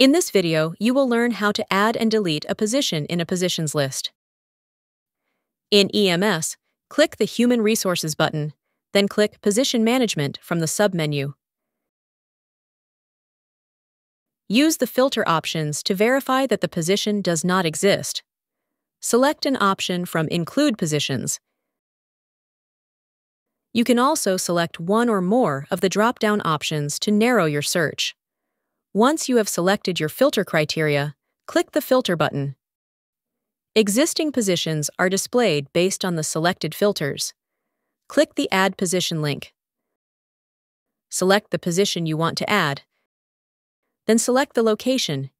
In this video, you will learn how to add and delete a position in a positions list. In EMS, click the Human Resources button, then click Position Management from the submenu. Use the filter options to verify that the position does not exist. Select an option from Include Positions. You can also select one or more of the drop-down options to narrow your search. Once you have selected your filter criteria, click the Filter button. Existing positions are displayed based on the selected filters. Click the Add Position link. Select the position you want to add, then select the location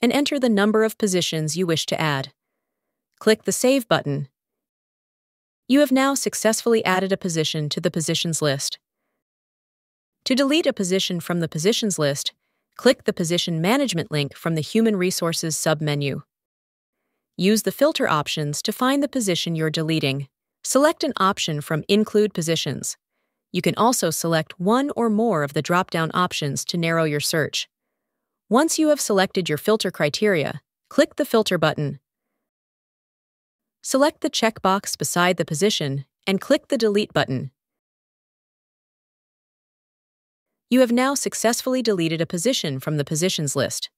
and enter the number of positions you wish to add. Click the Save button. You have now successfully added a position to the positions list. To delete a position from the Positions list, click the Position Management link from the Human Resources submenu. Use the filter options to find the position you're deleting. Select an option from Include Positions. You can also select one or more of the drop-down options to narrow your search. Once you have selected your filter criteria, click the Filter button. Select the checkbox beside the position and click the Delete button. You have now successfully deleted a position from the positions list.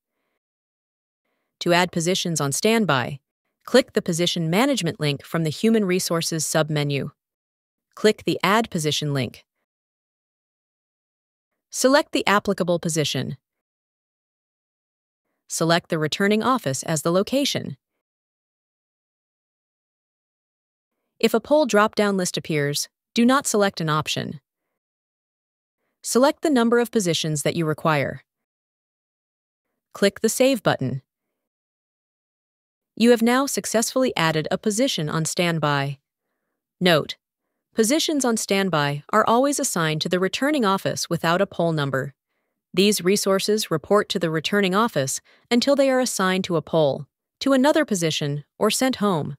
To add positions on standby, click the Position Management link from the Human Resources submenu. Click the Add Position link. Select the applicable position. Select the returning office as the location. If a poll drop-down list appears, do not select an option. Select the number of positions that you require. Click the Save button. You have now successfully added a position on standby. Note, positions on standby are always assigned to the returning office without a poll number. These resources report to the returning office until they are assigned to a poll, to another position, or sent home.